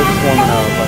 I was just warming up.